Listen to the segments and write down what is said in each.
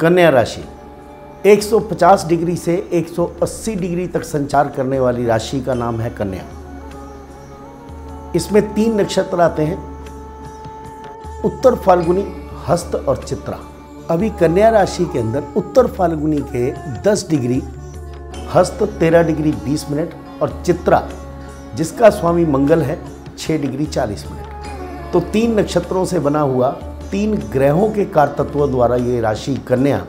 कन्या राशि 150 डिग्री से 180 डिग्री तक संचार करने वाली राशि का नाम है कन्या। इसमें तीन नक्षत्र आते हैं, उत्तर फाल्गुनी, हस्त और चित्रा। अभी कन्या राशि के अंदर उत्तर फाल्गुनी के 10 डिग्री, हस्त 13 डिग्री 20 मिनट और चित्रा, जिसका स्वामी मंगल है 6 डिग्री 40 मिनट। तो तीन नक्षत्रों से बना हुआ तीन ग्रहों के कार तत्व द्वारा ये राशि कन्या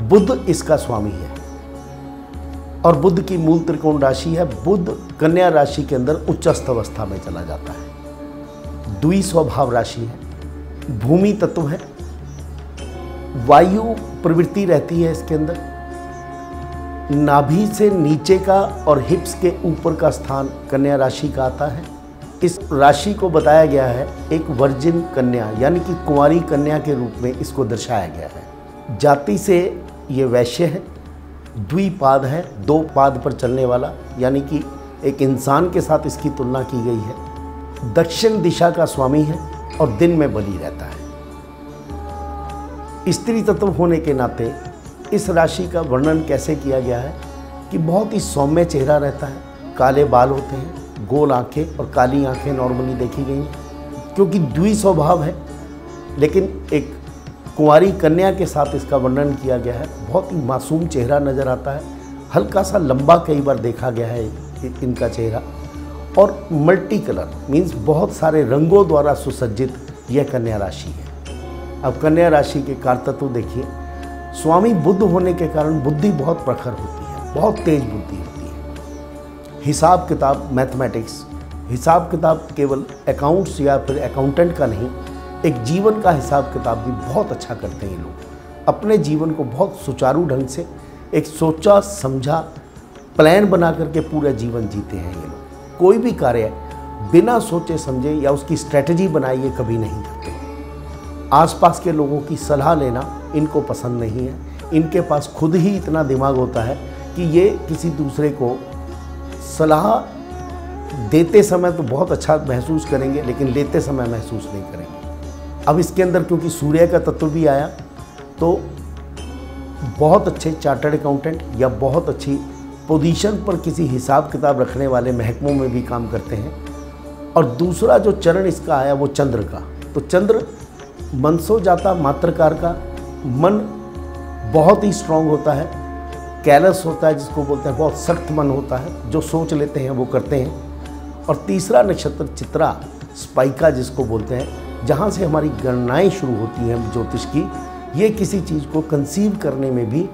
बुद्ध इसका स्वामी है। और बुद्ध की मूल त्रिकोण राशि है बुद्ध कन्या राशि के अंदर उच्चस्थ अवस्था में चला जाता है। द्वि स्वभाव राशि है, भूमि तत्व है, वायु प्रवृत्ति रहती है इसके अंदर, नाभि से नीचे का और हिप्स के ऊपर का स्थान कन्या राशि का आता है। इस राशि को बताया गया है, एक वर्जिन कन्या, यानी कि कुंवारी कन्या के रूप में इसको दर्शाया गया है। जाति से ये वैश्य है द्विपाद है, दो पाद पर चलने वाला, यानी कि एक इंसान के साथ इसकी तुलना की गई है। दक्षिण दिशा का स्वामी है और दिन में बली रहता है। स्त्री तत्व होने के नाते इस राशि का वर्णन कैसे किया गया है कि बहुत ही सौम्य चेहरा रहता है, काले बाल होते हैं गोल आँखें और काली आँखें नॉर्मली देखी गई, क्योंकि द्वि स्वभाव है, लेकिन एक कुंवारी कन्या के साथ इसका वर्णन किया गया है। बहुत ही मासूम चेहरा नज़र आता है। हल्का सा लंबा कई बार देखा गया है इनका चेहरा। और मल्टी कलर मीन्स बहुत सारे रंगों द्वारा सुसज्जित यह कन्या राशि है। अब कन्या राशि के कारतत्व देखिए। स्वामी बुद्ध होने के कारण बुद्धि बहुत प्रखर होती है, बहुत तेज बुद्धि है। हिसाब किताब मैथमेटिक्स, हिसाब किताब केवल अकाउंट्स या फिर अकाउंटेंट का नहीं, एक जीवन का हिसाब किताब भी बहुत अच्छा करते हैं ये लोग। अपने जीवन को बहुत सुचारू ढंग से, एक सोचा, समझा प्लान बना करके पूरा जीवन जीते हैं ये लोग। कोई भी कार्य बिना सोचे, समझे या उसकी स्ट्रेटजी बनाइए कभी नहीं करते। आसपास के लोगों की सलाह लेना इनको पसंद नहीं है। इनके पास खुद ही इतना दिमाग होता है कि ये किसी दूसरे को सलाह देते समय तो बहुत अच्छा महसूस करेंगे, लेकिन लेते समय महसूस नहीं करेंगे। अब इसके अंदर क्योंकि सूर्य का तत्व भी आया तो बहुत अच्छे चार्टर्ड अकाउंटेंट या बहुत अच्छी पोजीशन पर किसी हिसाब किताब रखने वाले महकमों में भी काम करते हैं। और दूसरा जो चरण इसका आया, वो चंद्र का। तो चंद्र मनसो जाता मात्रकार का मन बहुत ही स्ट्रांग होता है। कैलस होता है, जिसको बोलते हैं, बहुत सख्त मन होता है, जो सोच लेते हैं, वो करते हैं। और तीसरा नक्षत्र चित्रा, स्पाइका, जिसको बोलते हैं, जहाँ से हमारी गणनाएँ शुरू होती हैं ज्योतिष की, ये किसी चीज़ को कंसीव करने में भी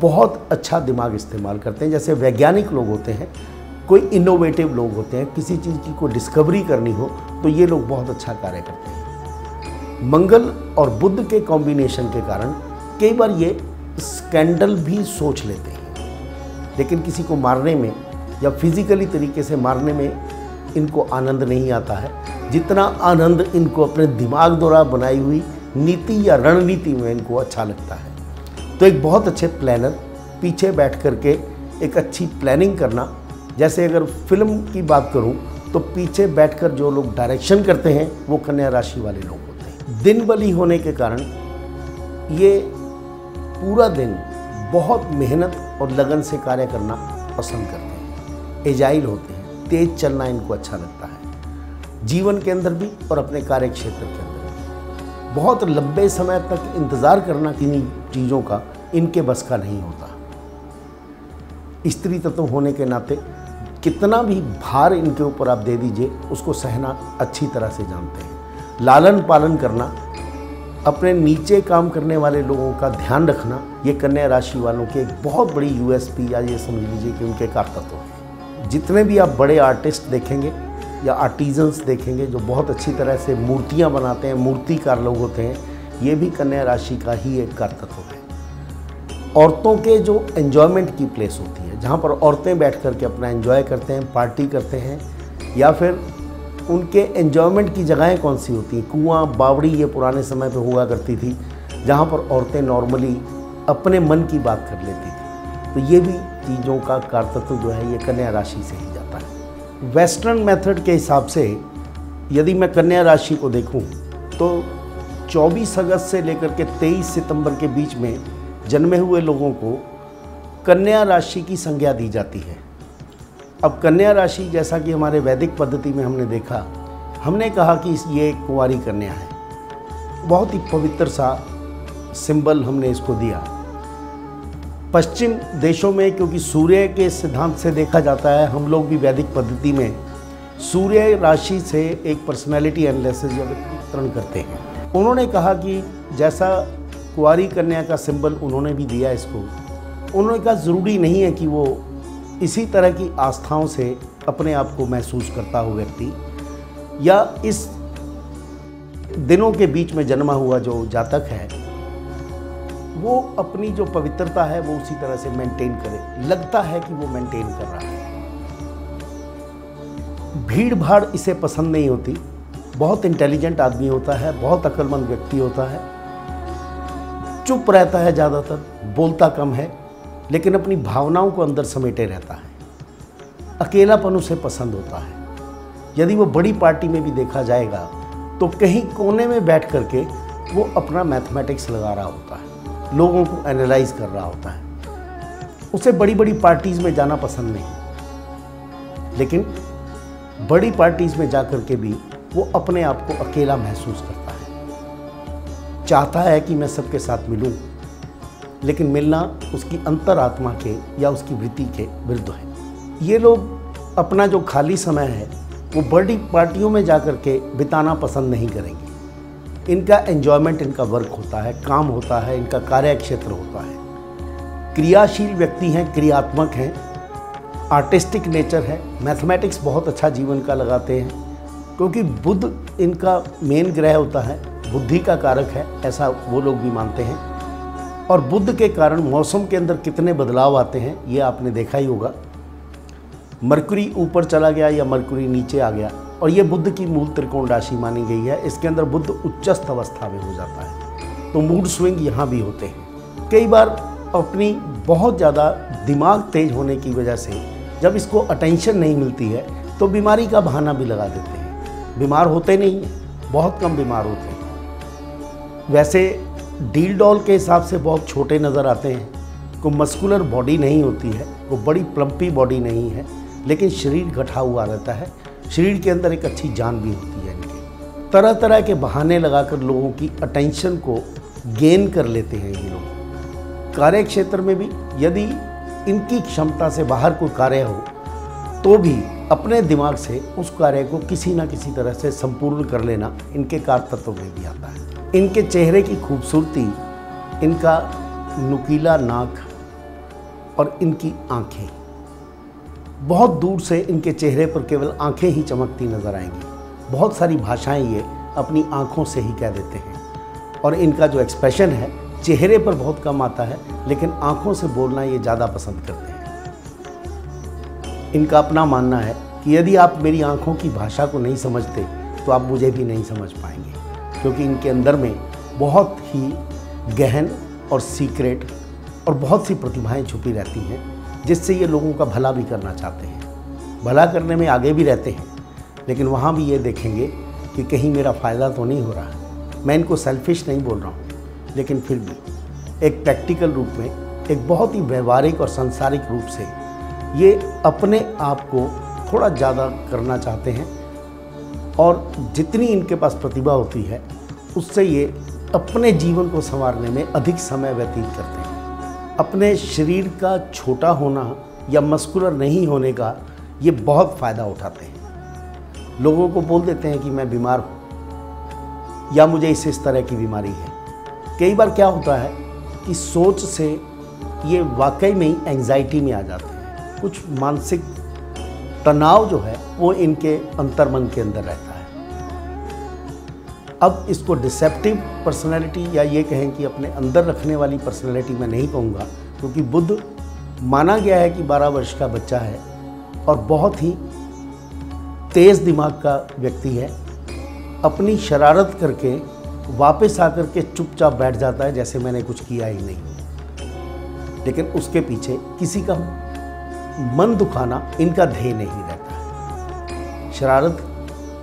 बहुत अच्छा दिमाग इस्तेमाल करते हैं। जैसे वैज्ञानिक लोग होते हैं, कोई इनोवेटिव लोग होते हैं, किसी चीज़ की कोई डिस्कवरी करनी हो तो ये लोग बहुत अच्छा कार्य करते हैं। मंगल और बुद्ध के कॉम्बिनेशन के कारण, कई बार ये स्कैंडल भी सोच लेते हैं। लेकिन किसी को मारने में या फिजिकली तरीके से मारने में इनको आनंद नहीं आता है। जितना आनंद इनको अपने दिमाग द्वारा बनाई हुई नीति या रणनीति में इनको अच्छा लगता है। तो एक बहुत अच्छे प्लानर पीछे बैठ करके एक अच्छी प्लानिंग करना। जैसे अगर फ़िल्म की बात करूँ तो पीछे बैठकर जो लोग डायरेक्शन करते हैं, वो कन्या राशि वाले लोग होते हैं। दिन बली होने के कारण ये पूरा दिन बहुत मेहनत और लगन से कार्य करना पसंद करते हैं। एजाइल होते हैं, तेज चलना इनको अच्छा लगता है। जीवन के अंदर भी और अपने कार्य क्षेत्र के अंदर भी। बहुत लंबे समय तक इंतज़ार करना किन्हीं चीज़ों का, इनके बस का नहीं होता। स्त्री तत्व होने के नाते कितना भी भार इनके ऊपर आप दे दीजिए, उसको सहना अच्छी तरह से जानते हैं। लालन पालन करना अपने नीचे काम करने वाले लोगों का ध्यान रखना, ये कन्या राशि वालों की एक बहुत बड़ी यूएसपी या ये समझ लीजिए कि उनके कारतत्व हैं। जितने भी आप बड़े आर्टिस्ट देखेंगे या आर्टिजन्स देखेंगे जो बहुत अच्छी तरह से मूर्तियाँ बनाते हैं, मूर्तिकार लोग होते हैं, ये भी कन्या राशि का ही एक कारतत्व है। औरतों के जो एन्जॉयमेंट की प्लेस होती है, जहाँ पर औरतें बैठ कर के अपना एन्जॉय करते हैं पार्टी करते हैं, या फिर उनके एन्जॉयमेंट की जगहें कौन सी होती हैं? कुआँ, बावड़ी, ये पुराने समय पे हुआ करती थी, जहाँ पर औरतें नॉर्मली अपने मन की बात कर लेती थी। तो ये भी चीज़ों का कारतत्व जो है, ये कन्या राशि से ही जाता है। वेस्टर्न मेथड के हिसाब से यदि मैं कन्या राशि को देखूँ तो 24 अगस्त से लेकर के 23 सितंबर के बीच में जन्मे हुए लोगों को कन्या राशि की संज्ञा दी जाती है। अब कन्या राशि जैसा कि हमारे वैदिक पद्धति में हमने देखा, हमने कहा कि ये कुंवारी कन्या है। बहुत ही पवित्र सा सिंबल हमने इसको दिया। पश्चिम देशों में, क्योंकि सूर्य के सिद्धांत से देखा जाता है, हम लोग भी वैदिक पद्धति में सूर्य राशि से एक पर्सनैलिटी एनालिसिस वितरण करते हैं। उन्होंने कहा कि जैसा कुआरी कन्या का सिंबल उन्होंने भी दिया इसको। उन्होंने कहा, ज़रूरी नहीं है कि वो इसी तरह की आस्थाओं से अपने आप को महसूस करता हो व्यक्ति, या इस दिनों के बीच में जन्मा हुआ जो जातक है, वो अपनी जो पवित्रता है, वो उसी तरह से मेंटेन करे। लगता है कि वो मेंटेन कर रहा है। भीड़ भाड़ इसे पसंद नहीं होती। बहुत इंटेलिजेंट आदमी होता है, बहुत अक्लमंद व्यक्ति होता है। चुप रहता है ज़्यादातर, बोलता कम है। लेकिन अपनी भावनाओं को अंदर समेटे रहता है। अकेलापन उसे पसंद होता है। यदि वो बड़ी पार्टी में भी देखा जाएगा तो कहीं कोने में बैठ करके वो अपना मैथमेटिक्स लगा रहा होता है लोगों को एनालाइज कर रहा होता है। उसे बड़ी बड़ी पार्टीज़ में जाना पसंद नहीं। लेकिन बड़ी पार्टीज़ में जा कर के भी वो अपने आप को अकेला महसूस करता है। चाहता है कि मैं सबके साथ मिलूं, लेकिन मिलना उसकी अंतरात्मा के या उसकी वृत्ति के विरुद्ध है। ये लोग अपना जो खाली समय है, वो बड़ी पार्टियों में जा कर के बिताना पसंद नहीं करेंगे। इनका एन्जॉयमेंट इनका वर्क होता है, काम होता है, इनका कार्य क्षेत्र होता है। क्रियाशील व्यक्ति हैं, क्रियात्मक हैं आर्टिस्टिक नेचर है मैथमेटिक्स बहुत अच्छा जीवन का लगाते हैं, क्योंकि बुद्ध इनका मेन ग्रह होता है, बुद्धि का कारक है, ऐसा वो लोग भी मानते हैं। और बुद्ध के कारण मौसम के अंदर कितने बदलाव आते हैं, ये आपने देखा ही होगा। मरकुरी ऊपर चला गया या मरकुरी नीचे आ गया, और ये बुद्ध की मूल त्रिकोण राशि मानी गई है। इसके अंदर बुद्ध उच्चस्थ अवस्था में हो जाता है। तो मूड स्विंग यहाँ भी होते हैं। कई बार अपनी बहुत ज़्यादा दिमाग तेज होने की वजह से जब इसको अटेंशन नहीं मिलती है तो बीमारी का बहाना भी लगा देते हैं। बीमार होते नहीं हैं, बहुत कम बीमार होते हैं। वैसे डील डॉल के हिसाब से बहुत छोटे नज़र आते हैं। को मस्कुलर बॉडी नहीं होती है वो बड़ी प्लम्पी बॉडी नहीं है, लेकिन शरीर घटा हुआ रहता है। शरीर के अंदर एक अच्छी जान भी होती है इनके। तरह तरह के बहाने लगाकर लोगों की अटेंशन को गेन कर लेते हैं ये लोग। कार्य क्षेत्र में भी यदि इनकी क्षमता से बाहर कोई कार्य हो तो भी अपने दिमाग से उस कार्य को किसी ना किसी तरह से संपूर्ण कर लेना इनके कार तत्व में भी आता है। इनके चेहरे की खूबसूरती, इनका नुकीला नाक और इनकी आँखें। बहुत दूर से इनके चेहरे पर केवल आँखें ही चमकती नज़र आएँगी। बहुत सारी भाषाएँ ये अपनी आँखों से ही कह देते हैं। और इनका जो एक्सप्रेशन है, चेहरे पर बहुत कम आता है, लेकिन आँखों से बोलना ये ज़्यादा पसंद करते हैं। इनका अपना मानना है कि यदि आप मेरी आँखों की भाषा को नहीं समझते तो आप मुझे भी नहीं समझ पाएँगे। क्योंकि इनके अंदर में बहुत ही गहन और सीक्रेट और बहुत सी प्रतिभाएँ छुपी रहती हैं, जिससे ये लोगों का भला भी करना चाहते हैं। भला करने में आगे भी रहते हैं, लेकिन वहाँ भी ये देखेंगे कि कहीं मेरा फ़ायदा तो नहीं हो रहा है। मैं इनको सेल्फिश नहीं बोल रहा हूँ, लेकिन फिर भी एक प्रैक्टिकल रूप में, एक बहुत ही व्यवहारिक और संसारिक रूप से ये अपने आप को थोड़ा ज़्यादा करना चाहते हैं। और जितनी इनके पास प्रतिभा होती है उससे ये अपने जीवन को संवारने में अधिक समय व्यतीत करते हैं। अपने शरीर का छोटा होना या मस्कुलर नहीं होने का ये बहुत फ़ायदा उठाते हैं। लोगों को बोल देते हैं कि मैं बीमार हूँ, या मुझे इस इस तरह की बीमारी है। कई बार क्या होता है कि सोच से ये वाकई में ही एंजाइटी में आ जाते हैं। कुछ मानसिक तनाव जो है, वो इनके अंतर्मन के अंदर रहता है। अब इसको डिसेप्टिव पर्सनैलिटी या ये कहें कि अपने अंदर रखने वाली पर्सनैलिटी मैं नहीं कहूँगा, क्योंकि बुद्ध माना गया है कि 12 वर्ष का बच्चा है और बहुत ही तेज़ दिमाग का व्यक्ति है। अपनी शरारत करके वापस आकर के चुपचाप बैठ जाता है, जैसे मैंने कुछ किया ही नहीं। लेकिन उसके पीछे किसी का मन दुखाना, इनका ध्येय नहीं रहता। शरारत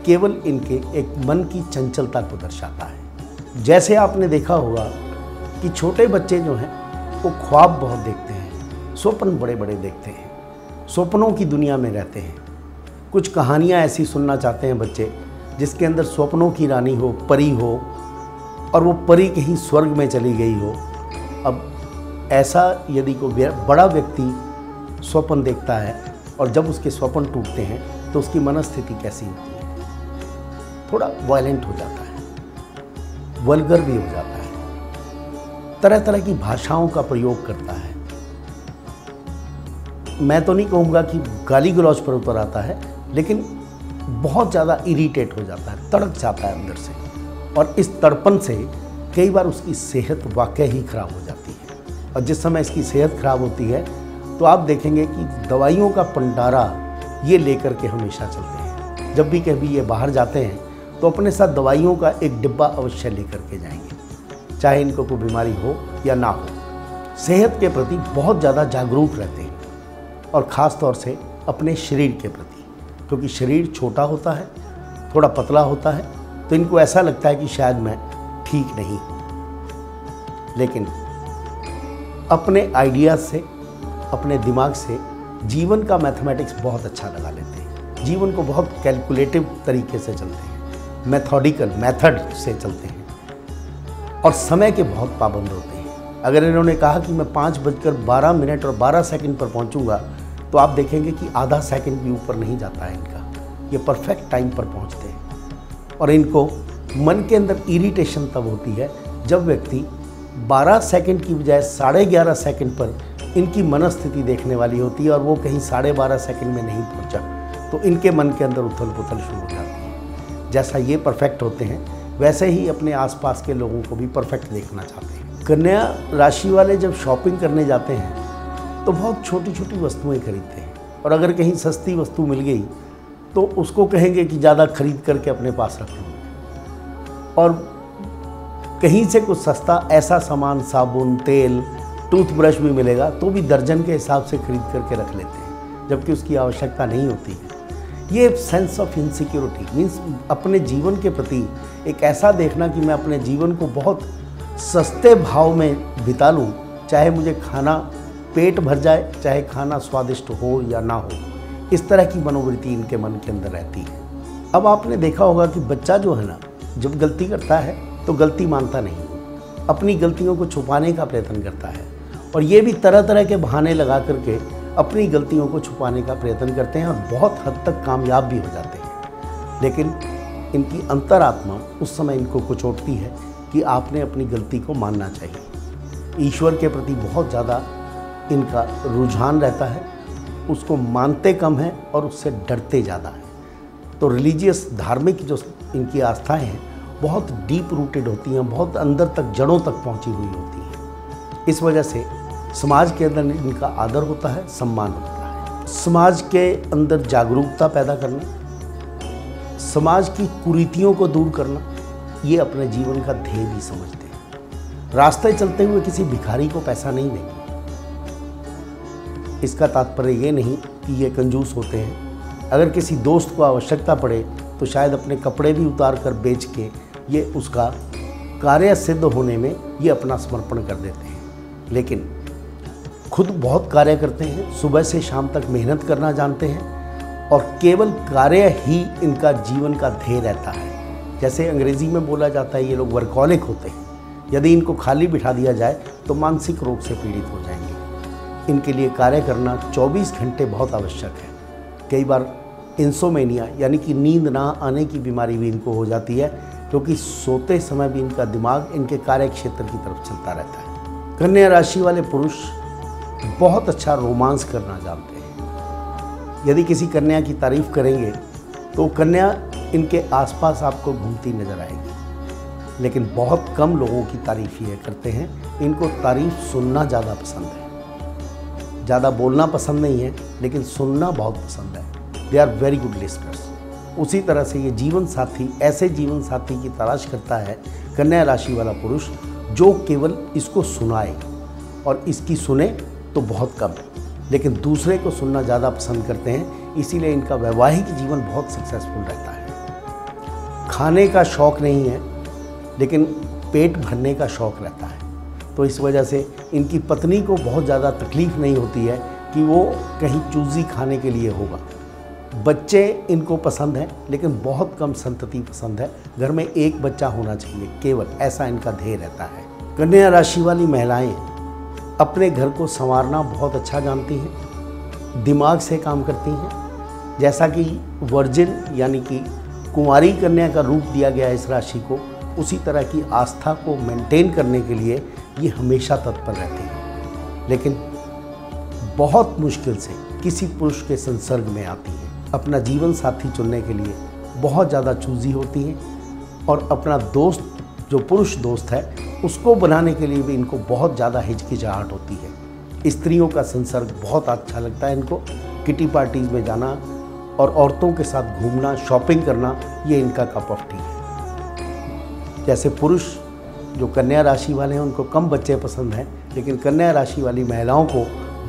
केवल इनके एक मन की चंचलता को दर्शाता है। जैसे आपने देखा होगा कि छोटे बच्चे जो हैं, वो ख्वाब बहुत देखते हैं, स्वप्न बड़े बड़े देखते हैं, स्वप्नों की दुनिया में रहते हैं। कुछ कहानियाँ ऐसी सुनना चाहते हैं बच्चे, जिसके अंदर स्वप्नों की रानी हो, परी हो, और वो परी कहीं स्वर्ग में चली गई हो। अब ऐसा यदि कोई बड़ा व्यक्ति स्वप्न देखता है, और जब उसके स्वप्न टूटते हैं तो उसकी मनस्थिति कैसी होती है? थोड़ा वायलेंट हो जाता है वल्गर भी हो जाता है तरह तरह की भाषाओं का प्रयोग करता है। मैं तो नहीं कहूँगा कि गाली गलौज पर उतर आता है, लेकिन बहुत ज़्यादा इरीटेट हो जाता है तड़क जाता है अंदर से, और इस तड़पन से कई बार उसकी सेहत वाकई ही खराब हो जाती है। और जिस समय इसकी सेहत खराब होती है तो आप देखेंगे कि दवाइयों का पंडारा ये लेकर के हमेशा चलते हैं। जब भी कभी ये बाहर जाते हैं तो अपने साथ दवाइयों का एक डिब्बा अवश्य लेकर के जाएँगे। चाहे इनको कोई बीमारी हो या ना हो, सेहत के प्रति बहुत ज़्यादा जागरूक रहते हैं और ख़ास तौर से अपने शरीर के प्रति, क्योंकि शरीर छोटा होता है, थोड़ा पतला होता है तो इनको ऐसा लगता है कि शायद मैं ठीक नहीं लेकिन अपने आइडियाज़ से, अपने दिमाग से जीवन का मैथमेटिक्स बहुत अच्छा लगा लेते हैं। जीवन को बहुत कैलकुलेटिव तरीके से चलते हैं। मैथोडिकल मेथड से चलते हैं। और समय के बहुत पाबंद होते हैं। अगर इन्होंने कहा कि मैं पाँच बजकर बारह मिनट और बारह सेकंड पर पहुंचूँगा तो आप देखेंगे कि आधा सेकंड भी ऊपर नहीं जाता है इनका। ये परफेक्ट टाइम पर पहुँचते हैं। और इनको मन के अंदर इरिटेशन तब होती है जब व्यक्ति 12 सेकंड की बजाय साढ़े ग्यारह सेकंड पर इनकी मनस्थिति देखने वाली होती है और वो कहीं साढ़े बारह सेकेंड में नहीं पहुँचा। तो इनके मन के अंदर उथल पुथल शुरू हो जाता है। जैसा ये परफेक्ट होते हैं, वैसे ही अपने आसपास के लोगों को भी परफेक्ट देखना चाहते हैं। कन्या राशि वाले जब शॉपिंग करने जाते हैं तो बहुत छोटी छोटी वस्तुएँ खरीदते हैं। और अगर कहीं सस्ती वस्तु मिल गई तो उसको कहेंगे कि ज़्यादा खरीद करके अपने पास रख और कहीं से कुछ सस्ता ऐसा सामान, साबुन, तेल टूथब्रश भी मिलेगा तो भी दर्जन के हिसाब से खरीद करके रख लेते हैं, जबकि उसकी आवश्यकता नहीं होती। है ये सेंस ऑफ़ इनसिक्योरिटी मीन्स अपने जीवन के प्रति एक ऐसा देखना कि मैं अपने जीवन को बहुत सस्ते भाव में बिता लूँ, चाहे मुझे खाना पेट भर जाए, चाहे खाना स्वादिष्ट हो या ना हो। इस तरह की मनोवृत्ति इनके मन के अंदर रहती है। अब आपने देखा होगा कि बच्चा जो है ना, जब गलती करता है तो गलती मानता नहीं। अपनी गलतियों को छुपाने का प्रयत्न करता है। और ये भी तरह तरह के बहाने लगा करके अपनी गलतियों को छुपाने का प्रयत्न करते हैं और बहुत हद तक कामयाब भी हो जाते हैं। लेकिन इनकी अंतरात्मा उस समय इनको कुचोटती है कि आपने अपनी गलती को मानना चाहिए। ईश्वर के प्रति बहुत ज़्यादा इनका रुझान रहता है, उसको मानते कम हैं और उससे डरते ज़्यादा हैं। तो रिलीजियस, धार्मिक जो इनकी आस्थाएँ हैं, बहुत डीप रूटेड होती हैं, बहुत अंदर तक, जड़ों तक पहुँची हुई होती हैं। इस वजह से समाज के अंदर इनका आदर होता है, सम्मान होता है। समाज के अंदर जागरूकता पैदा करना, समाज की कुरीतियों को दूर करना, ये अपने जीवन का ध्येय भी समझते हैं। रास्ते चलते हुए किसी भिखारी को पैसा नहीं देंगे। इसका तात्पर्य ये नहीं कि ये कंजूस होते हैं। अगर किसी दोस्त को आवश्यकता पड़े तो शायद अपने कपड़े भी उतार कर बेच के ये उसका कार्य सिद्ध होने में ये अपना समर्पण कर देते हैं। लेकिन खुद बहुत कार्य करते हैं, सुबह से शाम तक मेहनत करना जानते हैं और केवल कार्य ही इनका जीवन का ध्येय रहता है। जैसे अंग्रेज़ी में बोला जाता है, ये लोग वर्कॉलिक होते हैं। यदि इनको खाली बिठा दिया जाए तो मानसिक रोग से पीड़ित हो जाएँगे। इनके लिए कार्य करना 24 घंटे बहुत आवश्यक है। कई बार इंसोमेनिया, यानी कि नींद ना आने की बीमारी भी इनको हो जाती है क्योंकि सोते समय भी इनका दिमाग इनके कार्य क्षेत्र की तरफ़ चलता रहता है। कन्या राशि वाले पुरुष बहुत अच्छा रोमांस करना जानते हैं। यदि किसी कन्या की तारीफ़ करेंगे तो कन्या इनके आसपास आपको घूमती नज़र आएगी। लेकिन बहुत कम लोगों की तारीफ़ ये करते हैं। इनको तारीफ़ सुनना ज़्यादा पसंद है। ज़्यादा बोलना पसंद नहीं है, लेकिन सुनना बहुत पसंद है। They are very good listeners उसी तरह से ये जीवन साथी, ऐसे जीवन साथी की तलाश करता है कन्या राशि वाला पुरुष, जो केवल इसको सुनाए और इसकी सुने तो बहुत कम है। लेकिन दूसरे को सुनना ज़्यादा पसंद करते हैं, इसीलिए इनका वैवाहिक जीवन बहुत सक्सेसफुल रहता है। खाने का शौक़ नहीं है, लेकिन पेट भरने का शौक़ रहता है। तो इस वजह से इनकी पत्नी को बहुत ज़्यादा तकलीफ़ नहीं होती है कि वो कहीं चूज़ी खाने के लिए होगा। बच्चे इनको पसंद हैं, लेकिन बहुत कम संतति पसंद है। घर में एक बच्चा होना चाहिए, केवल ऐसा इनका ध्येय रहता है। कन्या राशि वाली महिलाएँ अपने घर को संवारना बहुत अच्छा जानती हैं, दिमाग से काम करती हैं। जैसा कि वर्जिन, यानी कि कुंवारी कन्या का रूप दिया गया है इस राशि को, उसी तरह की आस्था को मेंटेन करने के लिए ये हमेशा तत्पर रहती है। लेकिन बहुत मुश्किल से किसी पुरुष के संसर्ग में आती है। अपना जीवन साथी चुनने के लिए बहुत ज़्यादा चूजी होती हैं और अपना दोस्त, जो पुरुष दोस्त है उसको बनाने के लिए भी इनको बहुत ज़्यादा हिचकिचाहट होती है। स्त्रियों का संसर्ग बहुत अच्छा लगता है इनको। किटी पार्टीज़ में जाना और औरतों के साथ घूमना, शॉपिंग करना, ये इनका कप ऑफ़ टी है। जैसे पुरुष जो कन्या राशि वाले हैं, उनको कम बच्चे पसंद हैं, लेकिन कन्या राशि वाली महिलाओं को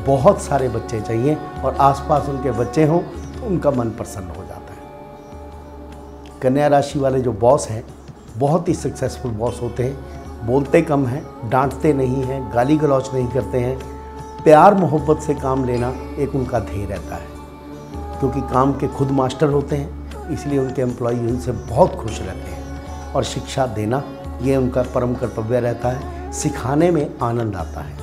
बहुत सारे बच्चे चाहिए और आसपास उनके बच्चे हों तो उनका मन प्रसन्न हो जाता है। कन्या राशि वाले जो बॉस हैं, बहुत ही सक्सेसफुल बॉस होते हैं। बोलते कम हैं, डांटते नहीं हैं, गाली गलौच नहीं करते हैं। प्यार, मोहब्बत से काम लेना एक उनका ध्येय रहता है। क्योंकि काम के खुद मास्टर होते हैं, इसलिए उनके एम्प्लॉय उनसे बहुत खुश रहते हैं। और शिक्षा देना, ये उनका परम कर्तव्य रहता है। सिखाने में आनंद आता है।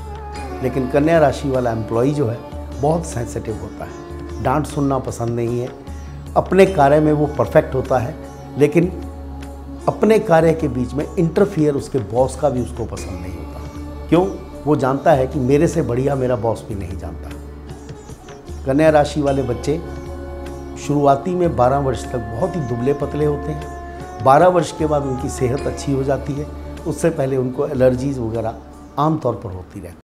लेकिन कन्या राशि वाला एम्प्लॉय जो है, बहुत सेंसिटिव होता है। डांट सुनना पसंद नहीं है। अपने कार्य में वो परफेक्ट होता है, लेकिन अपने कार्य के बीच में इंटरफियर उसके बॉस का भी उसको पसंद नहीं होता। क्यों? वो जानता है कि मेरे से बढ़िया मेरा बॉस भी नहीं जानता। कन्या राशि वाले बच्चे, शुरुआती में 12 वर्ष तक बहुत ही दुबले पतले होते हैं। 12 वर्ष के बाद उनकी सेहत अच्छी हो जाती है। उससे पहले उनको एलर्जीज़ वगैरह आमतौर पर होती रहती